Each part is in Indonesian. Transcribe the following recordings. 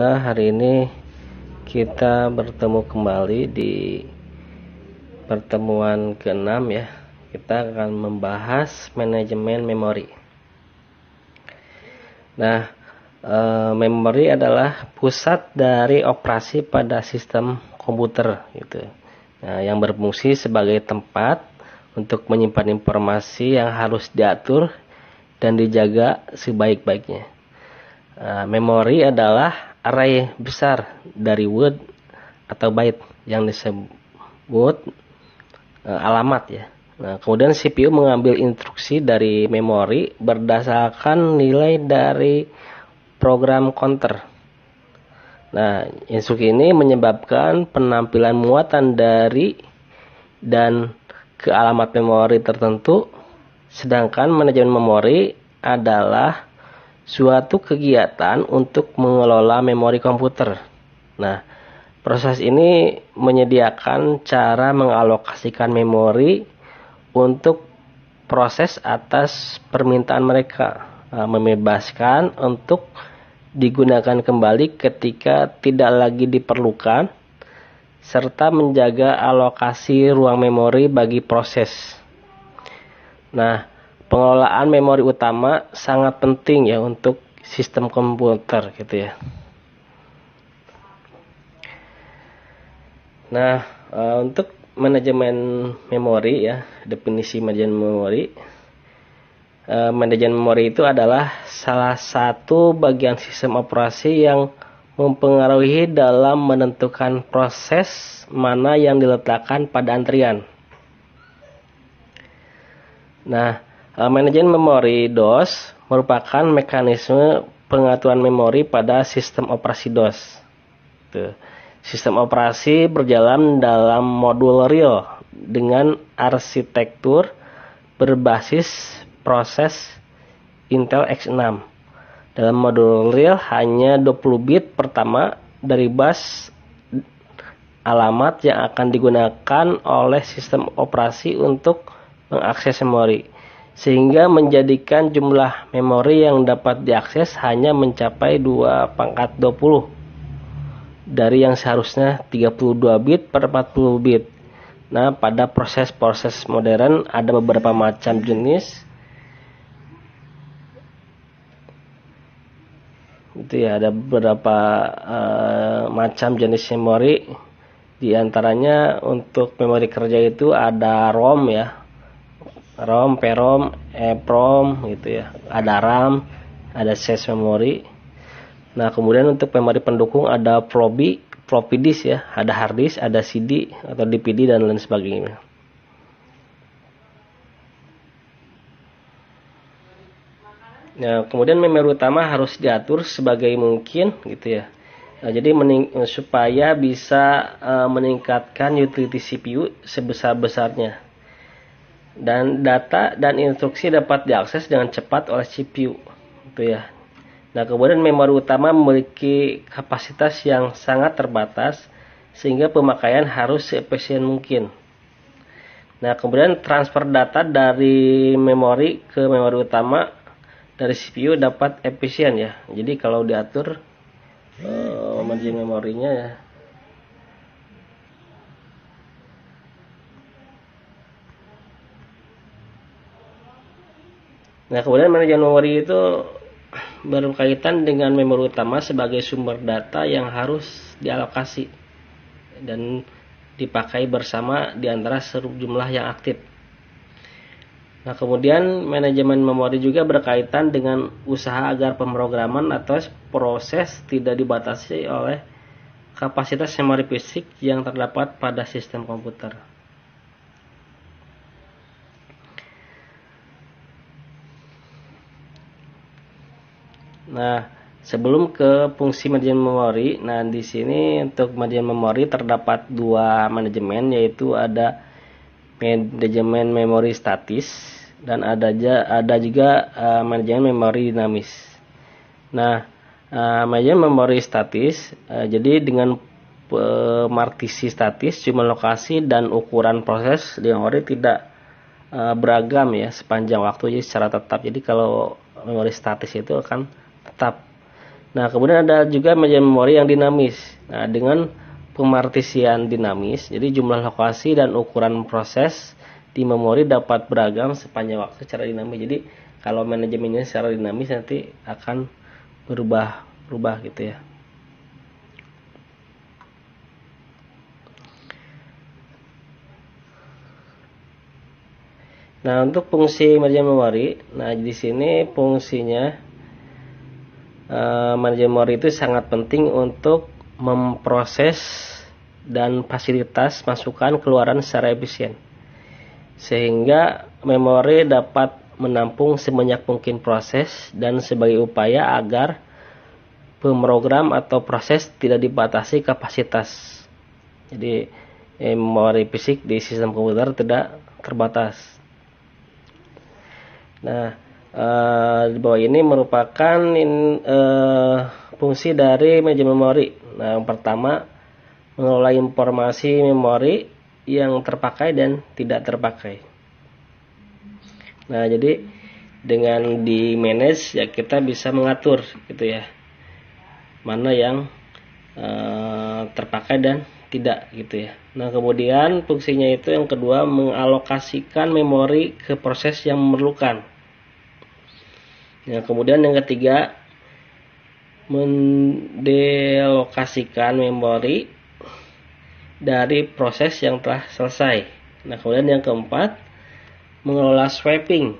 Nah, hari ini kita bertemu kembali di pertemuan ke-6 ya. Kita akan membahas manajemen memori. Nah, e, memori adalah pusat dari operasi pada sistem komputer gitu. Nah, yang berfungsi sebagai tempat untuk menyimpan informasi yang harus diatur dan dijaga sebaik-baiknya. E, memori adalah array besar dari word atau byte yang disebut uh, alamat ya. Nah, kemudian CPU mengambil instruksi dari memori berdasarkan nilai dari program counter. Nah, instruksi ini menyebabkan penampilan muatan dari dan ke alamat memori tertentu, sedangkan manajemen memori adalah suatu kegiatan untuk mengelola memori komputer. Nah, proses ini menyediakan cara mengalokasikan memori untuk proses atas permintaan mereka, nah, membebaskan untuk digunakan kembali ketika tidak lagi diperlukan, serta menjaga alokasi ruang memori bagi proses. Nah, pengelolaan memori utama sangat penting ya untuk sistem komputer gitu ya. Nah, uh, untuk manajemen memori ya, definisi manajemen memori. Uh, manajemen memori itu adalah salah satu bagian sistem operasi yang mempengaruhi dalam menentukan proses mana yang diletakkan pada antrian. Nah, Eh, manajemen memori DOS merupakan mekanisme pengaturan memori pada sistem operasi DOS. Tuh. Sistem operasi berjalan dalam modul real dengan arsitektur berbasis proses Intel X6. Dalam modul real hanya 20 bit pertama dari bus alamat yang akan digunakan oleh sistem operasi untuk mengakses memori sehingga menjadikan jumlah memori yang dapat diakses hanya mencapai 2 pangkat 20 dari yang seharusnya 32 bit per 40 bit. Nah, pada proses-proses modern ada beberapa macam jenis itu ya ada beberapa uh, macam jenis memori di antaranya untuk memori kerja itu ada ROM ya ROM, PROM, EPROM gitu ya. Ada RAM, ada SAS memory. Nah, kemudian untuk memori pendukung ada floppy, floppy disk ya, ada hard disk, ada CD atau DVD dan lain sebagainya. Nah, kemudian memori utama harus diatur sebagai mungkin gitu ya. Nah, jadi supaya bisa uh, meningkatkan utility CPU sebesar-besarnya dan data dan instruksi dapat diakses dengan cepat oleh CPU itu ya. Nah kemudian memori utama memiliki kapasitas yang sangat terbatas sehingga pemakaian harus seefisien mungkin. Nah kemudian transfer data dari memori ke memori utama dari CPU dapat efisien ya. Jadi kalau diatur uh, memorinya ya Nah, kemudian manajemen memori itu berkaitan dengan memori utama sebagai sumber data yang harus dialokasi dan dipakai bersama di antara seluruh jumlah yang aktif. Nah, kemudian manajemen memori juga berkaitan dengan usaha agar pemrograman atau proses tidak dibatasi oleh kapasitas memori fisik yang terdapat pada sistem komputer. Nah, sebelum ke fungsi manajemen memori, nah di sini untuk manajemen memori terdapat dua manajemen yaitu ada manajemen memori statis dan ada ada juga uh, manajemen memori dinamis. Nah, uh, manajemen memori statis uh, jadi dengan pemartisi statis cuma lokasi dan ukuran proses di memori tidak beragam ya sepanjang waktu jadi secara tetap. Jadi kalau memori statis itu akan tetap. Nah, kemudian ada juga manajemen memori yang dinamis. Nah, dengan pemartisian dinamis, jadi jumlah lokasi dan ukuran proses di memori dapat beragam sepanjang waktu secara dinamis. Jadi, kalau manajemennya secara dinamis nanti akan berubah berubah gitu ya. Nah, untuk fungsi manajemen memori, nah di sini fungsinya uh, manajemen memori itu sangat penting untuk memproses dan fasilitas masukan keluaran secara efisien. Sehingga memori dapat menampung sebanyak mungkin proses dan sebagai upaya agar pemrogram atau proses tidak dibatasi kapasitas. Jadi memori fisik di sistem komputer tidak terbatas. Nah, uh, di bawah ini merupakan in, uh, fungsi dari manajemen memori. Nah, yang pertama mengelola informasi memori yang terpakai dan tidak terpakai. Nah, jadi dengan di manage ya kita bisa mengatur gitu ya. Mana yang uh, terpakai dan tidak gitu ya. Nah, kemudian fungsinya itu yang kedua mengalokasikan memori ke proses yang memerlukan. Ya, kemudian yang ketiga mendelokasikan memori dari proses yang telah selesai. Nah, kemudian yang keempat mengelola swapping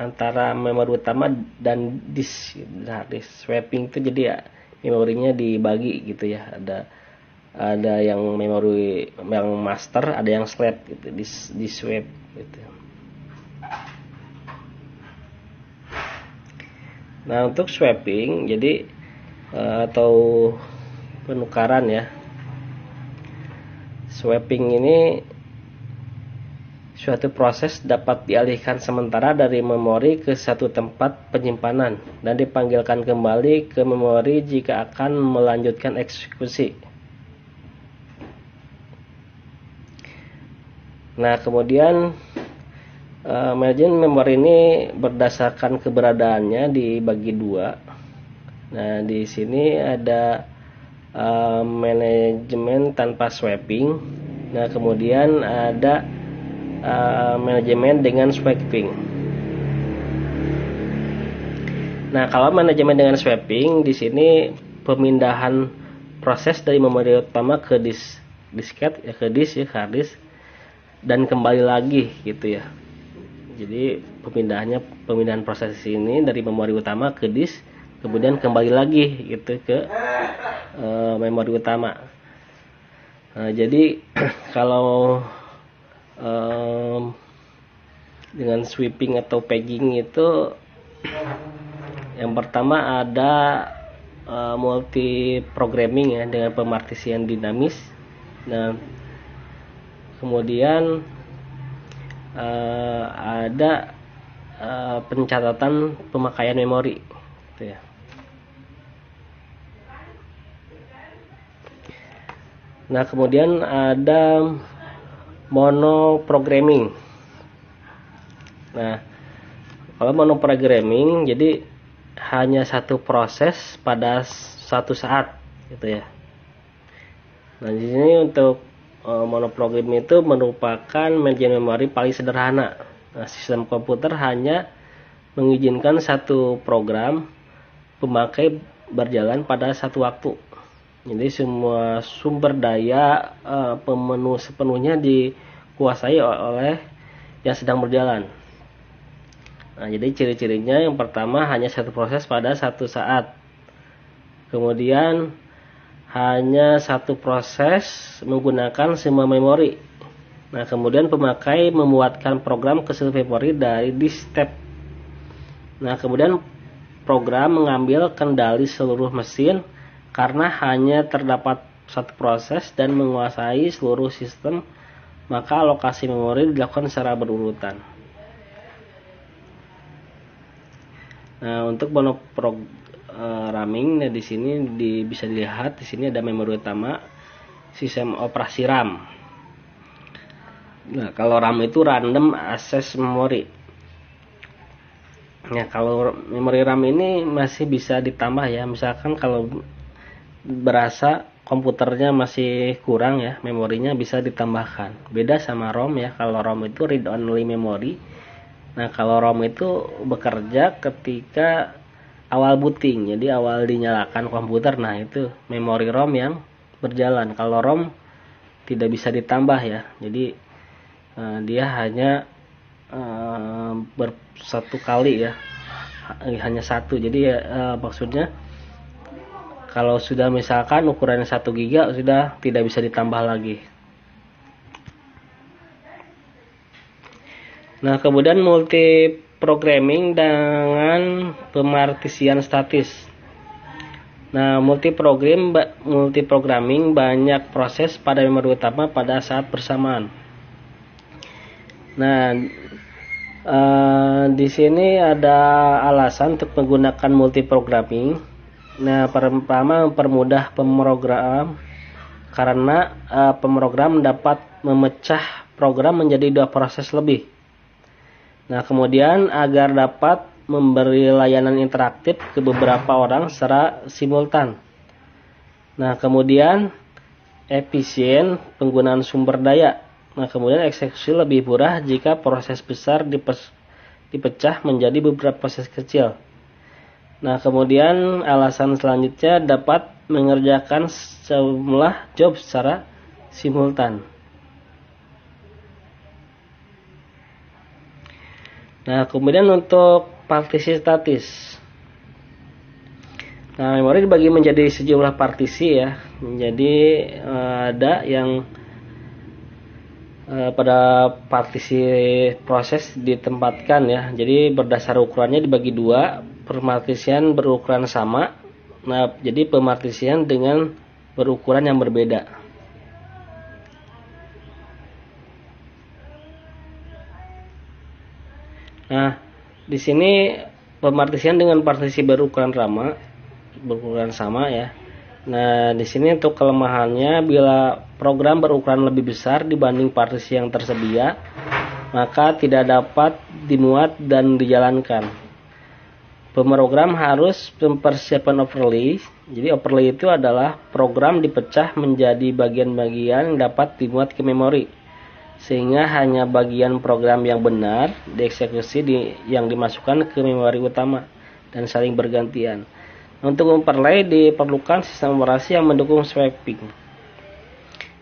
antara memori utama dan disk. Nah, disk swapping itu jadi ya memorinya dibagi gitu ya. Ada ada yang memori yang master, ada yang slave gitu, di di swap gitu. Nah untuk swapping jadi uh, atau penukaran ya swapping ini suatu proses dapat dialihkan sementara dari memori ke satu tempat penyimpanan dan dipanggilkan kembali ke memori jika akan melanjutkan eksekusi. Nah, kemudian Uh, manajemen memori ini berdasarkan keberadaannya dibagi dua. Nah, di sini ada uh, manajemen tanpa swapping. Nah, kemudian ada uh, manajemen dengan swapping. Nah, kalau manajemen dengan swapping di sini pemindahan proses dari memori utama ke disk disket ya ke disk ya hard disk dan kembali lagi gitu ya jadi pemindahannya pemindahan proses ini dari memori utama ke disk kemudian kembali lagi gitu ke uh, memori utama. Nah, jadi kalau um, dengan sweeping atau pegging itu yang pertama ada uh, multi programming ya dengan pemartisian dinamis. Nah kemudian uh, ada uh, pencatatan pemakaian memori gitu ya. Nah, kemudian ada monoprogramming. Nah, kalau monoprogramming jadi hanya satu proses pada satu saat gitu ya. Nah, di untuk uh, monoprogram itu merupakan manajemen memori paling sederhana. Nah, sistem komputer hanya mengizinkan satu program pemakai berjalan pada satu waktu. Jadi semua sumber daya uh, pemenuh sepenuhnya dikuasai oleh yang sedang berjalan. Nah, jadi ciri-cirinya yang pertama hanya satu proses pada satu saat. Kemudian hanya satu proses menggunakan semua memori. Nah, kemudian pemakai memuatkan program ke seluruh memori dari di step. Nah, kemudian program mengambil kendali seluruh mesin karena hanya terdapat satu proses dan menguasai seluruh sistem, maka alokasi memori dilakukan secara berurutan. Nah, untuk uh, raming. Nah, di sini di, bisa dilihat di sini ada memori utama sistem operasi RAM. Nah, kalau RAM itu random access memory. Ya kalau memori RAM ini masih bisa ditambah ya. Misalkan kalau berasa komputernya masih kurang ya, memorinya bisa ditambahkan. Beda sama ROM ya. Kalau ROM itu read only memory. Nah, kalau ROM itu bekerja ketika awal booting. Jadi awal dinyalakan komputer. Nah, itu memori ROM yang berjalan. Kalau ROM tidak bisa ditambah ya. Jadi uh, dia hanya uh, ber satu kali ya hanya satu jadi uh, maksudnya kalau sudah misalkan ukurannya 1 giga sudah tidak bisa ditambah lagi nah kemudian multi programming dengan pemartisian statis nah multi program multi programming banyak proses pada memori utama pada saat bersamaan nah Uh, di sini ada alasan untuk menggunakan multiprogramming. Nah, pertama mempermudah pemrogram karena uh, pemrogram dapat memecah program menjadi dua proses lebih. Nah, kemudian agar dapat memberi layanan interaktif ke beberapa orang secara simultan. Nah, kemudian efisien penggunaan sumber daya Nah, kemudian eksekusi lebih murah jika proses besar dipecah menjadi beberapa proses kecil. Nah, kemudian alasan selanjutnya dapat mengerjakan sejumlah job secara simultan. Nah, kemudian untuk partisi statis. Nah, memori dibagi menjadi sejumlah partisi ya. Jadi eh, ada yang Eh, pada partisi proses ditempatkan ya. Jadi berdasar ukurannya dibagi dua, pemartisian berukuran sama. Nah, jadi pemartisian dengan berukuran yang berbeda. Nah, di sini pemartisian dengan partisi berukuran sama, berukuran sama ya. Nah, di sini untuk kelemahannya bila program berukuran lebih besar dibanding partisi yang tersedia, maka tidak dapat dimuat dan dijalankan. Pemrogram harus mempersiapkan overlay. Jadi overlay itu adalah program dipecah menjadi bagian-bagian yang dapat dimuat ke memori. Sehingga hanya bagian program yang benar dieksekusi di, yang dimasukkan ke memori utama dan saling bergantian. Untuk memperoleh diperlukan sistem operasi yang mendukung swapping.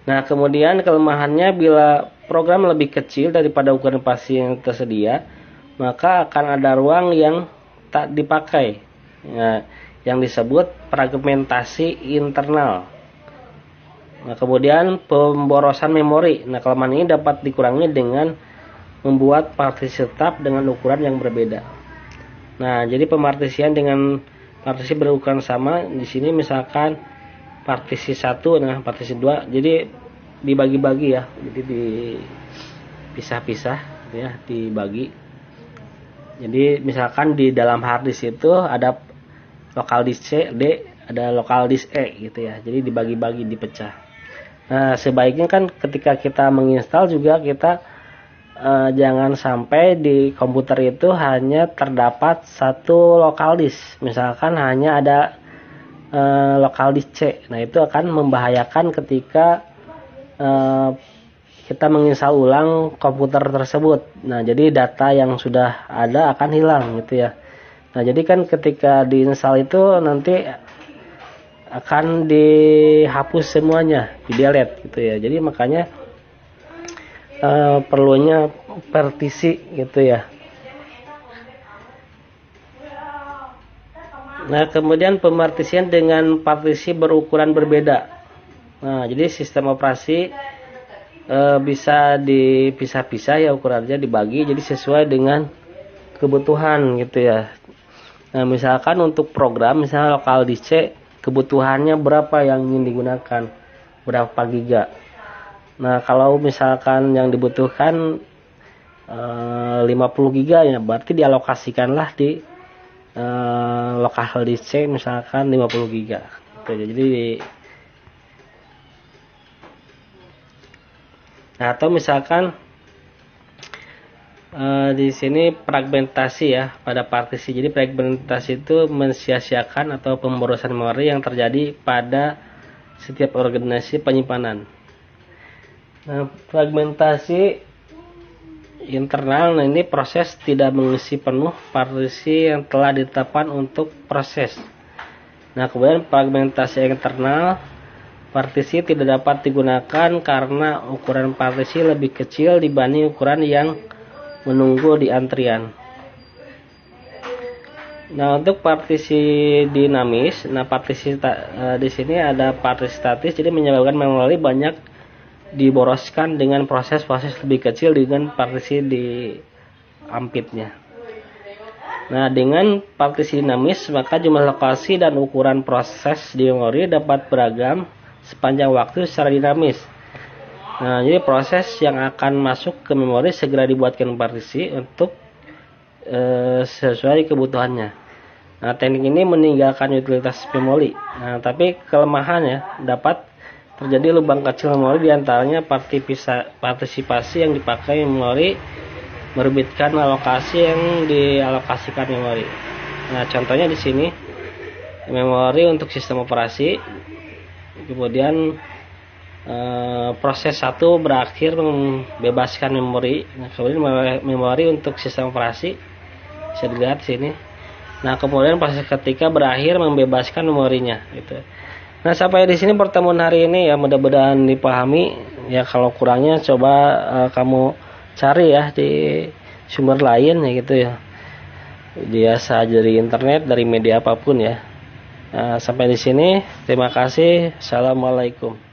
Nah, kemudian kelemahannya bila program lebih kecil daripada ukuran pasti yang tersedia, maka akan ada ruang yang tak dipakai. Nah, yang disebut fragmentasi internal. Nah, kemudian pemborosan memori. Nah, kelemahan ini dapat dikurangi dengan membuat partisi tetap dengan ukuran yang berbeda. Nah, jadi pemartisian dengan partisi berukuran sama di sini misalkan partisi satu nah partisi dua jadi dibagi-bagi ya jadi dipisah-pisah ya dibagi jadi misalkan di dalam hard disk itu ada lokal disk C D ada lokal disk E gitu ya jadi dibagi-bagi dipecah nah sebaiknya kan ketika kita menginstal juga kita uh, jangan sampai di komputer itu hanya terdapat satu lokal disk. Misalkan hanya ada uh, lokal disk C. Nah, itu akan membahayakan ketika uh, kita menginstal ulang komputer tersebut. Nah, jadi data yang sudah ada akan hilang gitu ya. Nah, jadi kan ketika diinstal itu nanti akan dihapus semuanya, di delete gitu ya. Jadi makanya uh, perlunya partisi gitu ya. Nah, kemudian pemartisian dengan partisi berukuran berbeda. Nah, jadi sistem operasi e, bisa dipisah-pisah ya ukurannya dibagi jadi sesuai dengan kebutuhan gitu ya. Nah, misalkan untuk program misalnya lokal disk kebutuhannya berapa yang ingin digunakan, berapa giga. Nah, kalau misalkan yang dibutuhkan eh, 50 giga ya berarti dialokasikanlah di e, lokal disk misalkan 50 giga. Gitu. Jadi Nah, atau misalkan uh, di sini fragmentasi ya pada partisi. Jadi fragmentasi itu mensia-siakan atau pemborosan memori yang terjadi pada setiap organisasi penyimpanan. Nah, fragmentasi internal nah ini proses tidak mengisi penuh partisi yang telah ditetapkan untuk proses. Nah, kemudian fragmentasi internal partisi tidak dapat digunakan karena ukuran partisi lebih kecil dibanding ukuran yang menunggu di antrian. Nah, untuk partisi dinamis, nah partisi uh, di sini ada partisi statis jadi menyebabkan memori banyak diboroskan dengan proses-proses lebih kecil dengan partisi di ampitnya. Nah, dengan partisi dinamis, maka jumlah lokasi dan ukuran proses di memori dapat beragam sepanjang waktu secara dinamis. Nah, jadi proses yang akan masuk ke memori segera dibuatkan partisi untuk e, sesuai kebutuhannya. Nah, teknik ini meninggalkan utilitas memori. Nah, tapi kelemahannya dapat terjadi lubang kecil memori di antaranya partisipasi yang dipakai memori merebitkan alokasi yang dialokasikan memori. Nah, contohnya di sini memori untuk sistem operasi, kemudian Eh, proses satu berakhir membebaskan memori. Nah, kemudian memori untuk sistem operasi. Bisa dilihat sini. Nah kemudian proses ketika berakhir membebaskan memorinya gitu. Nah sampai di sini pertemuan hari ini ya mudah-mudahan dipahami. Ya kalau kurangnya coba uh, kamu cari ya di sumber lain ya gitu ya. Biasa dari internet dari media apa pun ya. Nah, sampai di sini terima kasih. Assalamualaikum